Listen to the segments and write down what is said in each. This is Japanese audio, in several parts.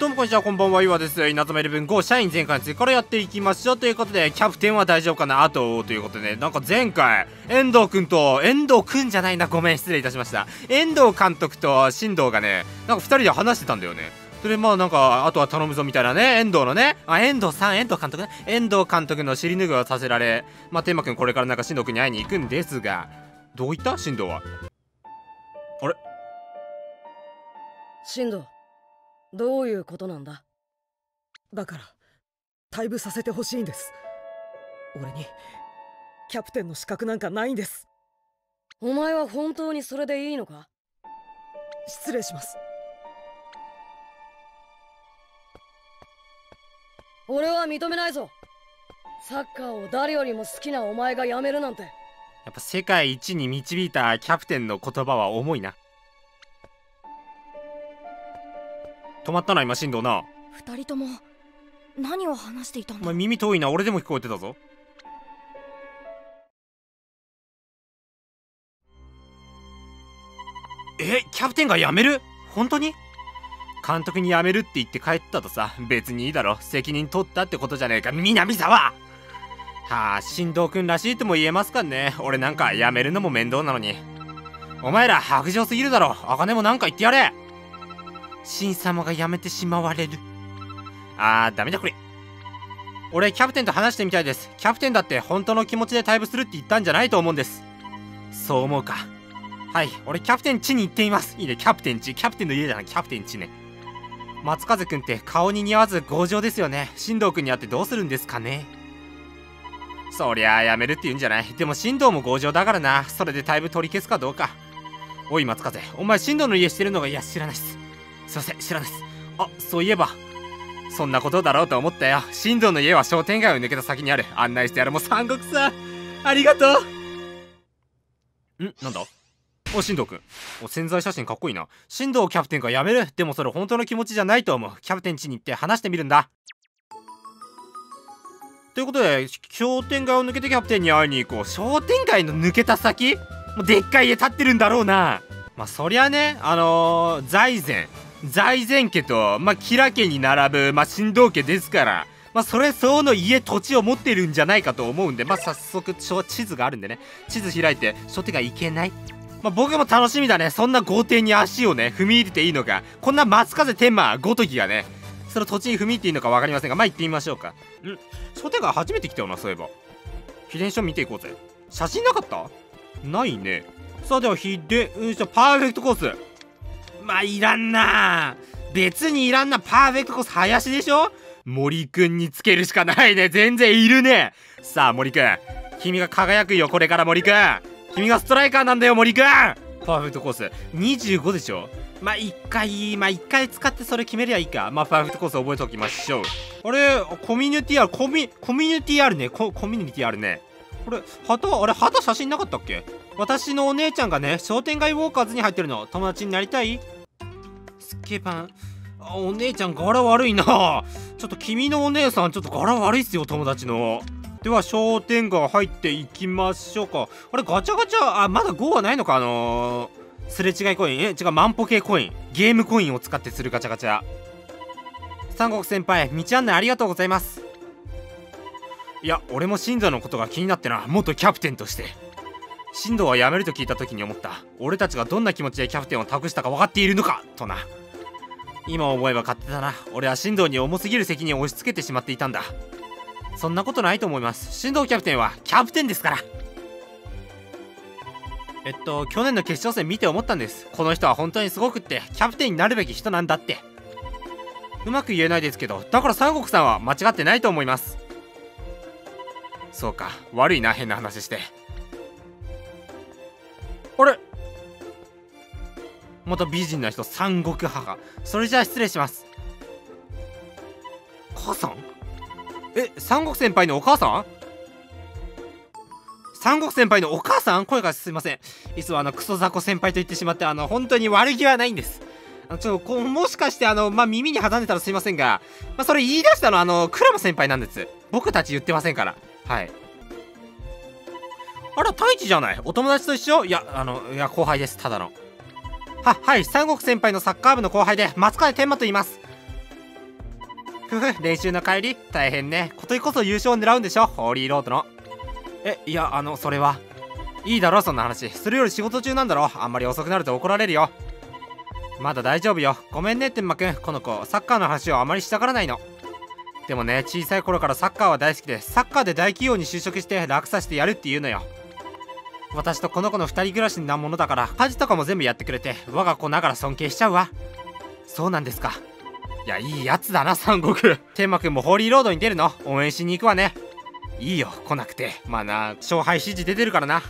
どうもこんにちは、こんばんは、岩です。稲妻イレブン5社員全開についてからやっていきましょう。ということで、キャプテンは大丈夫かなあと、ということで、なんか前回、遠藤くんと、遠藤くんじゃないな、ごめん、失礼いたしました。遠藤監督と新藤がね、なんか2人で話してたんだよね。それまあなんか、あとは頼むぞみたいなね、遠藤のね、あ、遠藤さん、遠藤監督ね、遠藤監督の尻拭いをさせられ、まあ天馬くんこれからなんか新藤くんに会いに行くんですが、どういった？新藤は。あれ？新藤、どういうことなんだ？だから退部させてほしいんです。俺にキャプテンの資格なんかないんです。お前は本当にそれでいいのか？失礼します。俺は認めないぞ。サッカーを誰よりも好きなお前が辞めるなんて。やっぱ世界一に導いたキャプテンの言葉は重いな止まったな今進藤な。二人とも何を話していたんだ？お前耳遠いな俺でも聞こえてたぞ。えキャプテンが辞める？本当に？監督に辞めるって言って帰ったとさ別にいいだろ。責任取ったってことじゃねえか。南沢！はあ進藤君らしいとも言えますかね。俺なんか辞めるのも面倒なのに。お前ら白状すぎるだろ。茜もなんか言ってやれ新様が辞めてしまわれる。あーダメだこれ。俺キャプテンと話してみたいです。キャプテンだって本当の気持ちで退部するって言ったんじゃないと思うんです。そう思うか。はい俺キャプテン地に行っています。いいねキャプテン地。キャプテンの家じゃないキャプテン地ね。松風くんって顔に似合わず強情ですよね。進藤くんに会ってどうするんですかね。そりゃあやめるって言うんじゃない。でも進藤も強情だからな。それで退部取り消すかどうか。おい松風お前進藤の家してるのがいや知らないっすすいません知らないっす。あそういえばそんなことだろうと思ったよ。新藤の家は商店街を抜けた先にある。案内してやるもう三国さありがとう。ん？なんだ？お新藤君お潜在写真かっこいいな。新藤キャプテンが辞める。でもそれ本当の気持ちじゃないと思う。キャプテン家に行って話してみるんだ。ということで商店街を抜けてキャプテンに会いに行こう。商店街の抜けた先？もうでっかい家建ってるんだろうな。まあそりゃねあのー、財前財前家と、まあ、キラ家に並ぶ、まあ、神道家ですから、まあ、それ相応の家土地を持ってるんじゃないかと思うんで、まあ、早速地図があるんでね。地図開いて初手が行けない。まあ、僕も楽しみだね。そんな豪邸に足をね踏み入れていいのか。こんな松風天馬ごときがねその土地に踏み入っていいのか分かりませんがまあ行ってみましょうか。ん。初手が初めて来たよなそういえば。秘伝書見ていこうぜ。写真なかった？ないね。さあでは秘伝書パーフェクトコース。まあいらんな。別にいらんな。パーフェクトコース林でしょ？森くんにつけるしかないね。全然いるね。さあ森くん。君が輝くよこれから森くん。君がストライカーなんだよ森くん。パーフェクトコース。25でしょ？まあ1回まあ1回使ってそれ決めりゃいいか。まあパーフェクトコース覚えておきましょう。あれ？コミュニティある？コミコミュニティあるね。ココミュニティあるね。これ旗あれ旗写真なかったっけ？私のお姉ちゃんがね商店街ウォーカーズに入ってるの。友達になりたい？スケバン。あお姉ちゃん柄悪いな。ちょっと君のお姉さんちょっと柄悪いっすよ友達の。では商店街入っていきましょうか。あれガチャガチャあまだ5はないのか？あのー、すれ違いコイン。え違う万歩計コイン。ゲームコインを使ってするガチャガチャ。三国先輩道案内ありがとうございます。いや俺も新座のことが気になってな。元キャプテンとして。進藤は辞めると聞いた時に思った。俺たちがどんな気持ちでキャプテンを託したか分かっているのか？とな。今思えば勝手だな。俺は進藤に重すぎる責任を押し付けてしまっていたんだ。そんなことないと思います。進藤キャプテンはキャプテンですから。えっと去年の決勝戦見て思ったんです。この人は本当にすごくってキャプテンになるべき人なんだって。うまく言えないですけどだから三国さんは間違ってないと思います。そうか。悪いな変な話して。あれ？また美人な人三国母それじゃあ失礼します。母さん？え三国先輩のお母さん？三国先輩のお母さん？声がすいません。いつもあのクソ雑魚先輩と言ってしまってあの本当に悪気はないんです。あのちょっとこうもしかしてあのまあ、耳に挟んでたらすいませんが、まあ、それ言い出したのはあのクラム先輩なんです。僕たち言ってませんから。はい。あら太一じゃない？お友達と一緒？いやあのいや後輩ですただの。ははい三国先輩のサッカー部の後輩で松川天馬と言います。ふふ練習の帰り？大変ね。今年こそ優勝を狙うんでしょ？ホーリーロードの。えいやあのそれは。いいだろそんな話。するより仕事中なんだろ？あんまり遅くなると怒られるよ。まだ大丈夫よ。ごめんね天馬くん。この子サッカーの話をあまりしたがらないの。でもね小さい頃からサッカーは大好きでサッカーで大企業に就職して楽させてやるって言うのよ。私とこの子の2人暮らしなものだから家事とかも全部やってくれて我が子ながら尊敬しちゃうわ。そうなんですか。いやいいやつだな三国。天馬くんもホーリーロードに出るの。応援しに行くわね。いいよ来なくて。まあな勝敗指示出てるからな。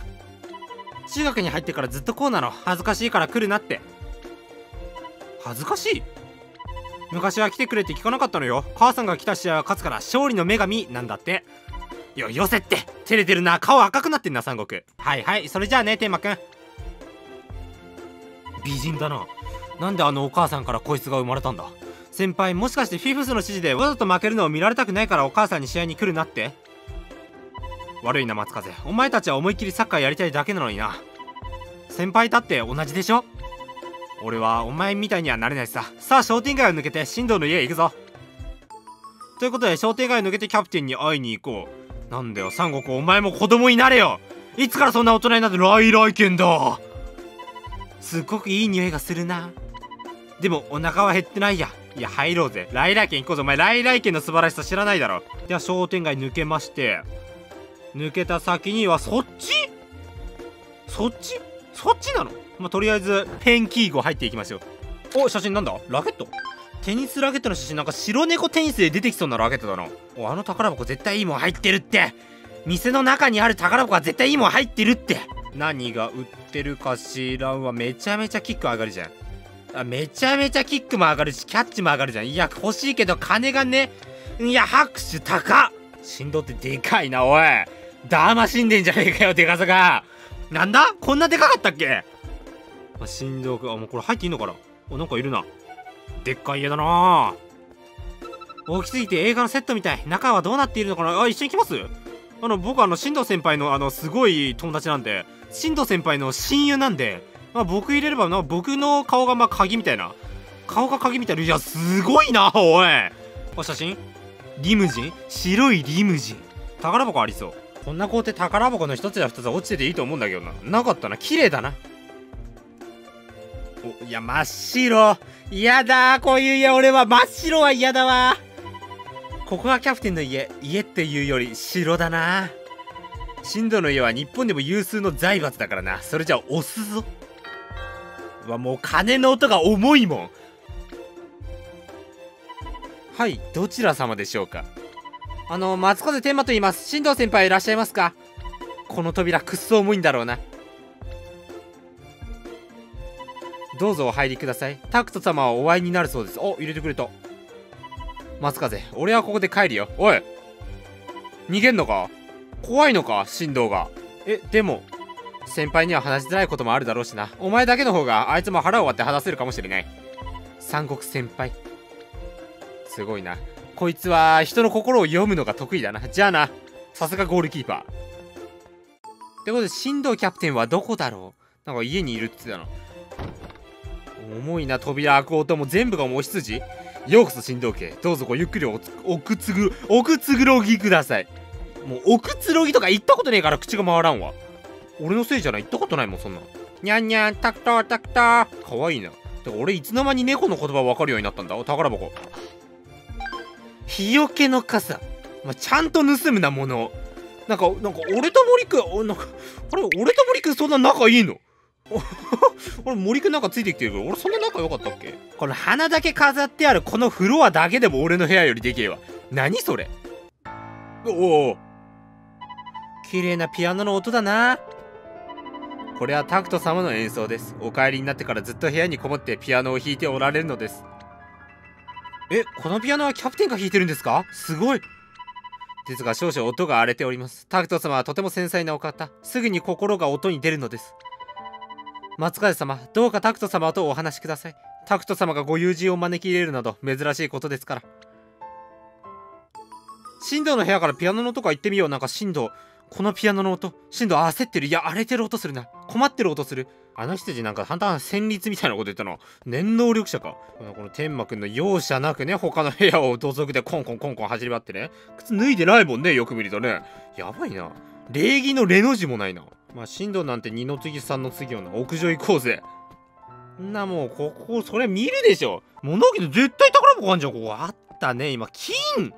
中学に入ってからずっとこうなの。恥ずかしいから来るなって。恥ずかしい？昔は来てくれって聞かなかったのよ。母さんが来た試合は勝つから勝利の女神なんだって。よよせって。照れてるな。顔赤くなってんな三国。はいはい。それじゃあね天馬くん。美人だな。なんであのお母さんからこいつが生まれたんだ。先輩もしかしてフィフスの指示でわざと負けるのを見られたくないからお母さんに試合に来るなって。悪いな松風。お前たちは思いっきりサッカーやりたいだけなのにな。先輩だって同じでしょ？俺はお前みたいにはなれないさ。さあ商店街を抜けて新藤の家へ行くぞ。ということで商店街を抜けてキャプテンに会いに行こう。なんだよ三国お前も子供になれよ。いつからそんな大人になって来来県だ。すっごくいい匂いがするな。でもお腹は減ってないや。いや入ろうぜ。来来県行こうぜ。お前来来県の素晴らしさ知らないだろ。では商店街抜けまして抜けた先にはそっち？そっち？そっちなの？まあ、とりあえずペンキーゴ入っていきましょうお写真なんだ？ラケット？テニスラケットの写真なんか白猫テニスで出てきそうなラケットだな。おあの宝箱絶対いいもん入ってるって。店の中にある宝箱は絶対いいもん入ってるって。何が売ってるかしらんはめちゃめちゃキック上がるじゃん。あめちゃめちゃキックも上がるしキャッチも上がるじゃん。いや欲しいけど金がねいや拍手高っ。振動ってでかいなおい。ダーマ死んでんじゃねえかよでかさが。なんだ？こんなでかかったっけ？振動があもうこれ入っていいのかな？おなんかいるな。でっかい家だな。大きすぎて映画のセットみたい。中はどうなっているのかな。あ一緒に来ます？あの僕あの新藤先輩のあのすごい友達なんで。新藤先輩の親友なんで、まあ、僕入れればな僕の顔がまあ鍵みたいな。顔が鍵みたいな。いやすごいなおい。あ写真。リムジン？白いリムジン。宝箱ありそう。こんな子って宝箱の一つや二つ落ちてていいと思うんだけどな。なかったな。綺麗だな。いや真っ白。嫌だ。こういう家俺は真っ白は嫌だわ。ここがキャプテンの家。家っていうより城だな。新藤の家は日本でも有数の財閥だからな。それじゃあ押すぞ。わもう鐘の音が重いもん。はいどちら様でしょうか。あの松風天馬と言います。新藤先輩いらっしゃいますか？この扉くっそ重いんだろうな。どうぞお入りください。タクト様はお会いになるそうです。お入れてくれた。松風俺はここで帰るよ。おい。逃げんのか？怖いのか？振動が。えでも先輩には話しづらいこともあるだろうしな。お前だけの方があいつも腹を割って話せるかもしれない。三国先輩。すごいな。こいつは人の心を読むのが得意だな。じゃあな。さすがゴールキーパー。ってことで振動キャプテンはどこだろう？なんか家にいるって言ってたの。重いな扉開く音も全部がもう羊ようこそ振動系どうぞごゆっくりおくつぐおくつぐろぎください。もうおくつろぎとか言ったことねえから口が回らんわ。俺のせいじゃない？言ったことないもんそんなにゃんにゃんタクトータクト。ーかわいいな。てか俺いつの間に猫の言葉分かるようになったんだ。お宝箱。日よけの傘、まあ、ちゃんと盗むなものなんかなんか俺と森くんなんかあれ俺と森くんそんな仲いいの？俺森くんなんかついてきてるけど俺そんな仲良かったっけ？この花だけ飾ってあるこのフロアだけでも俺の部屋よりでけえわ。何それ？おお綺麗なピアノの音だな。これはタクト様の演奏です。お帰りになってからずっと部屋にこもってピアノを弾いておられるのです。えこのピアノはキャプテンが弾いてるんですか？すごい。ですが少々音が荒れております。タクト様はとても繊細なお方。すぐに心が音に出るのです。松風様どうかタクト様とお話しください。タクト様がご友人を招き入れるなど珍しいことですから。振動の部屋からピアノの音が行ってみようなんか振動このピアノの音振動焦ってる。いや荒れてる音するな。困ってる音する。あの人たちなんか簡単戦慄みたいなこと言ったの。念能力者か。この天馬くんの容赦なくね他の部屋を土足でコンコンコンコン走り回ってね。靴脱いでないもんねよく見るとね。やばいな。礼儀のレの字もないな。まあ進藤なんて二の次三の次よな屋上行こうぜんなもうここそれ見るでしょ物置で絶対宝箱あんじゃんここあったね今金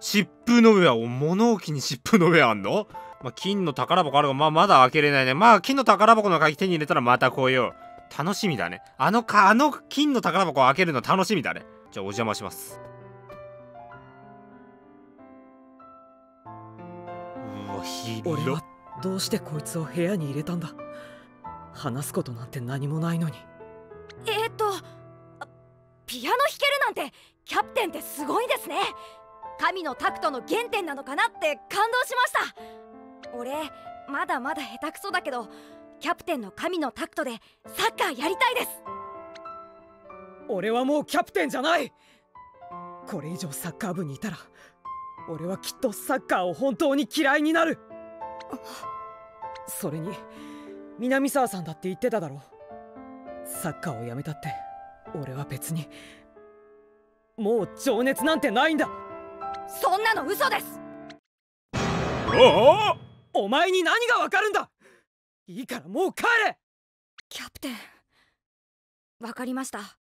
湿布の上は物置に湿布の上あんの？まあ、金の宝箱あるが、まあ、まだ開けれないね。まあ、金の宝箱の鍵手に入れたらまた来よう。楽しみだね。あのか、あの金の宝箱を開けるの楽しみだね。じゃあ、お邪魔します。うわ、広俺はどうしてこいつを部屋に入れたんだ？話すことなんて何もないのに。えー、っと、ピアノ弾けるなんて、キャプテンってすごいですね。神のタクトの原点なのかなって感動しました。俺まだまだ下手くそだけどキャプテンの神のタクトでサッカーやりたいです。俺はもうキャプテンじゃない。これ以上サッカー部にいたら俺はきっとサッカーを本当に嫌いになるそれに南沢さんだって言ってただろ。サッカーをやめたって俺は別にもう情熱なんてないんだ。そんなの嘘です！おおお前に何がわかるんだ！いいからもう帰れ！キャプテンわかりました。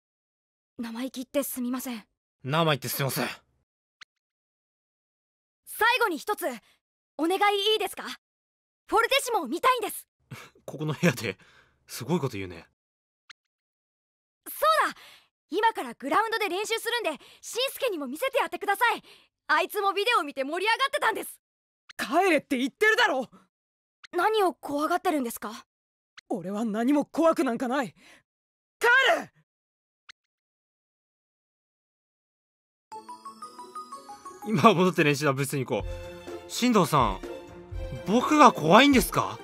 生意気ってすみません。生意気すみません。最後に一つお願いいいですか？フォルテシモを見たいんです。ここの部屋ですごいこと言うね。そうだ。今からグラウンドで練習するんでしんすけにも見せてやってください。あいつもビデオ見て盛り上がってたんです。帰れって言ってるだろ！何を怖がってるんですか？俺は何も怖くなんかない。帰れ！今戻って練習は別に行こう。進藤さん僕が怖いんですか？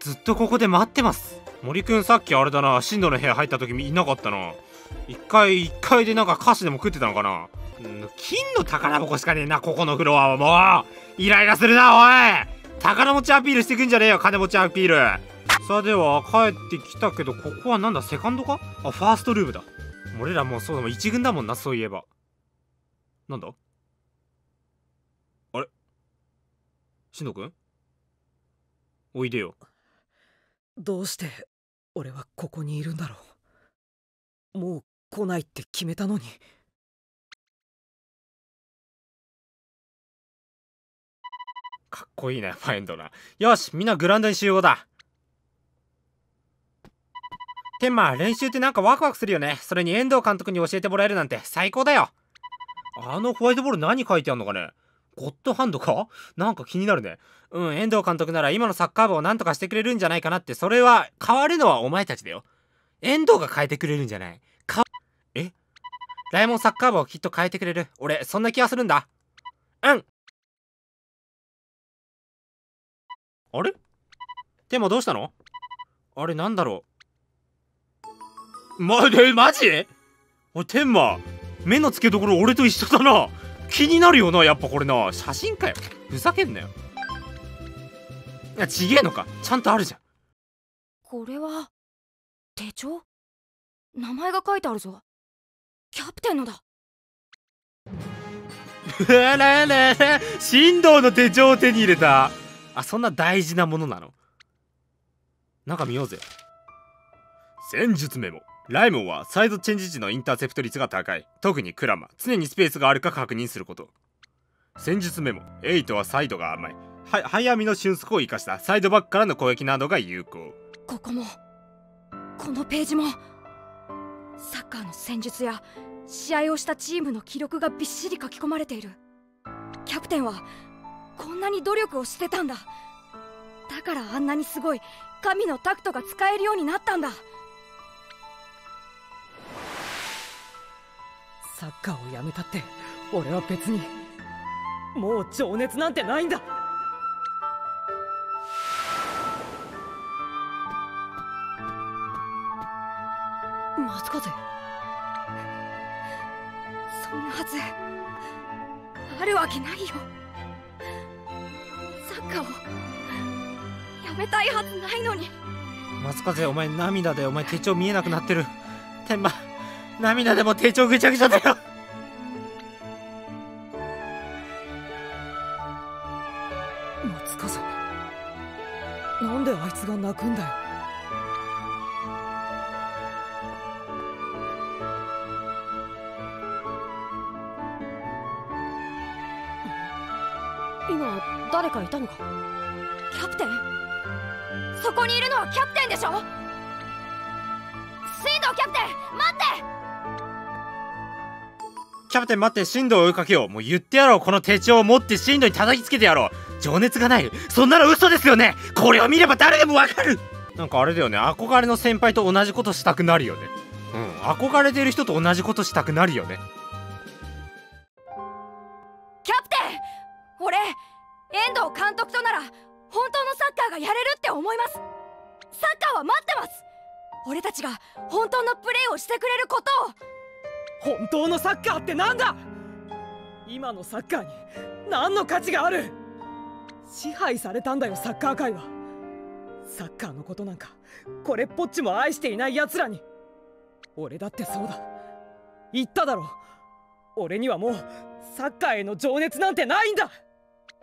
ずっとここで待ってます。森くんさっきあれだな。進藤の部屋入った時いなかったな。一回一回でなんか菓子でも食ってたのかな。金の宝箱しかねえなここのフロアはもう。イライラするなおい。宝持ちアピールしてくんじゃねえよ金持ちアピール。さあでは帰ってきたけどここはなんだ？セカンドか？あファーストルームだ。俺らもうそうだもん一軍だもんなそういえば。なんだあれしんどくん？おいでよどうして俺はここにいるんだろうもう来ないって決めたのにかっこいいな、ファエンドな。よし、みんなグラウンドに集合だ。天馬、練習ってなんかワクワクするよね。それに遠藤監督に教えてもらえるなんて最高だよ。あのホワイトボール何書いてあんのかねゴッドハンドか？なんか気になるね。うん、遠藤監督なら今のサッカー部を何とかしてくれるんじゃないかなって、それは変わるのはお前たちだよ。遠藤が変えてくれるんじゃない。か、え？ライモンサッカー部をきっと変えてくれる。俺、そんな気がするんだ。うん、あれ？テーマどうしたの？あれなんだろうま、で、マジ？おい、テンマ目の付けどころ俺と一緒だな気になるよな、やっぱこれな。写真かよ。ふざけんなよ。いや、ちげえのか。ちゃんとあるじゃん。これは手帳？名前が書いてあるぞ。キャプテンのだ。あららら振動の手帳を手に入れた。あそんな大事なものなの？中見ようぜ。戦術メモライモンはサイドチェンジ時のインターセプト率が高い。特にクラマ常にスペースがあるか確認すること。戦術メモ8はサイドが甘い。は早見の俊足を生かしたサイドバックからの攻撃などが有効。ここもこのページもサッカーの戦術や試合をしたチームの記録がびっしり書き込まれている。キャプテンはこんなに努力をしてたんだ。だからあんなにすごい神のタクトが使えるようになったんだ。サッカーをやめたって俺は別にもう情熱なんてないんだ。松風。そんなはずあるわけないよ。カをやめたいはずないのに。松風お前涙でお前手帳見えなくなってる。天馬涙でも手帳ぐちゃぐちゃだよ。松風。なんであいつが泣くんだよ。今誰かいたのか？キャプテン？そこにいるのはキャプテンでしょ？キャプテン待って進藤を追いかけよう。もう言ってやろう。この手帳を持って進藤に叩きつけてやろう。情熱がない。そんなの嘘ですよね。これを見れば誰でもわかる。なんかあれだよね。憧れの先輩と同じことしたくなるよね。うん。憧れてる人と同じことしたくなるよね。キャプテン！俺遠藤監督となら本当のサッカーがやれるって思います。サッカーは待ってます。俺たちが本当のプレーをしてくれることを本当のサッカーってなんだ？今のサッカーに何の価値がある？支配されたんだよサッカー界は。サッカーのことなんかこれっぽっちも愛していない奴らに。俺だってそうだ。言っただろ。俺にはもうサッカーへの情熱なんてないんだ。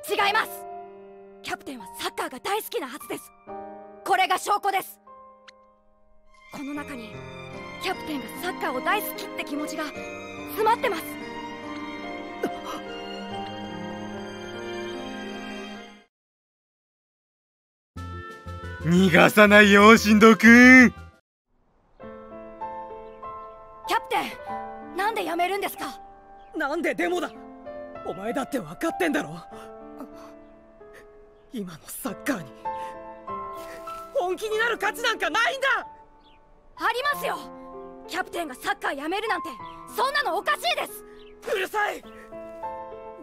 違います。キャプテンはサッカーが大好きなはずです。これが証拠です。この中にキャプテンがサッカーを大好きって気持ちが詰まってます。逃がさないよ進藤くん。キャプテンなんでやめるんですか？なんででもだ。お前だって分かってんだろ。今のサッカーに。本気になる価値なんかないんだ。ありますよキャプテンがサッカーやめるなんてそんなのおかしいです。うるさい。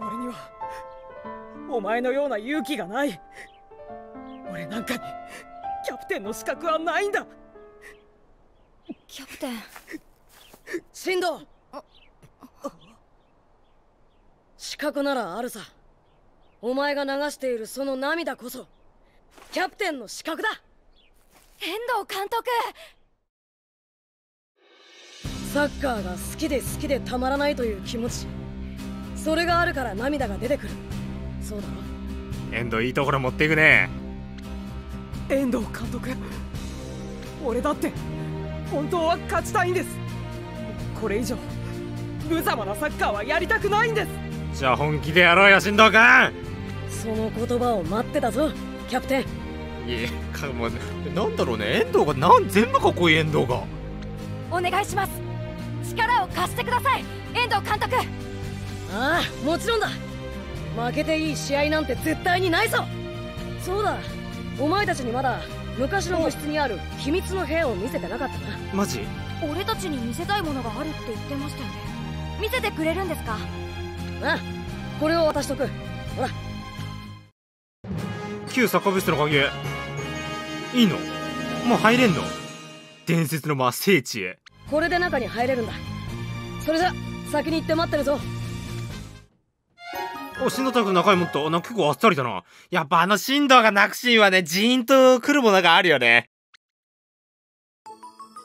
俺にはお前のような勇気がない。俺なんかにキャプテンの資格はないんだ。キャプテン。進藤資格ならあるさ。お前が流しているその涙こそキャプテンの資格だ。遠藤監督サッカーが好きで好きでたまらないという気持ち。それがあるから涙が出てくる。そうだろ遠藤いいところ持っていくね。遠藤監督。俺だって本当は勝ちたいんです。これ以上無様なサッカーはやりたくないんです。じゃあ本気でやろうよ進藤くんその言葉を待ってたぞキャプテン。いやかもうなんだろうね。遠藤がなん全部かっこいい遠藤が。お願いします力を貸してください。遠藤監督。ああもちろんだ。負けていい試合なんて絶対にないぞ。そうだ。お前たちにまだ昔の部室にある秘密の部屋を見せてなかったな。マジ？俺たちに見せたいものがあるって言ってましたよね。見せてくれるんですか？ああこれを渡しとく。ほら。旧サッカー部室の鍵いいの？もう入れんの？伝説のまあ聖地へこれで中に入れるんだ。それじゃ先に行って待ってるぞ。お進藤太君仲いいもっとなんか結構あっさりだな。やっぱあの進藤が泣くシーンはねジーンとくるものがあるよね。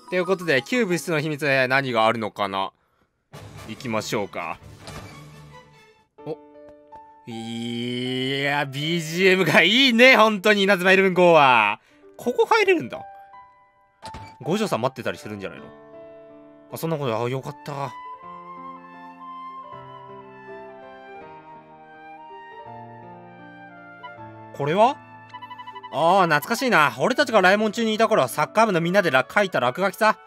ということで旧部室の秘密は何があるのかな。行きましょうか。お。いや BGM がいいね本当に稲妻イレブン号は。ここ入れるんだ。五条さん待ってたりするんじゃないの？あそんなことあよかった。これは？ああ懐かしいな。俺たちが来門中にいた頃はサッカー部のみんなで書いた落書きさ。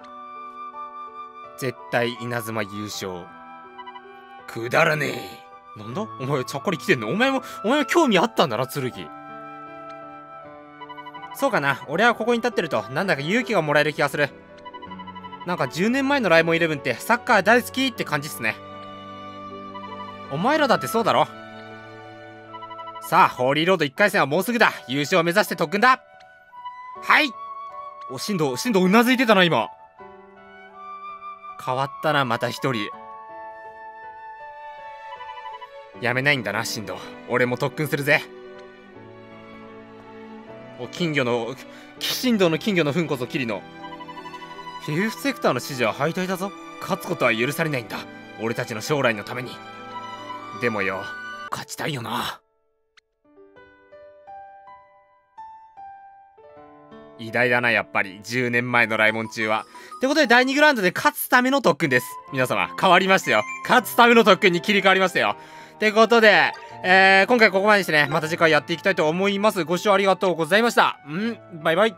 絶対稲妻優勝。くだらねえ。なんだ？お前ちゃっかり来てんの？お前もお前も興味あったんだな剣。そうかな。俺はここに立ってるとなんだか勇気がもらえる気がする。なんか10年前のライモンイレブンってサッカー大好きって感じっすね。お前らだってそうだろ。さあホーリーロード1回戦はもうすぐだ。優勝を目指して特訓だ。はい。お進藤進藤うなずいてたな今。変わったなまた一人。やめないんだな進藤。俺も特訓するぜ。お金魚の鬼神道の金魚の糞こそキリノフィフセクターの指示は敗退だぞ。勝つことは許されないんだ。俺たちの将来のために。でもよ。勝ちたいよな。偉大だなやっぱり。10年前の来門中は。ってことで第2グラウンドで勝つための特訓です。皆様変わりましたよ。勝つための特訓に切り替わりましたよ。ってことでえー、今回ここまでにしてね。また次回やっていきたいと思います。ご視聴ありがとうございました。うんバイバイ。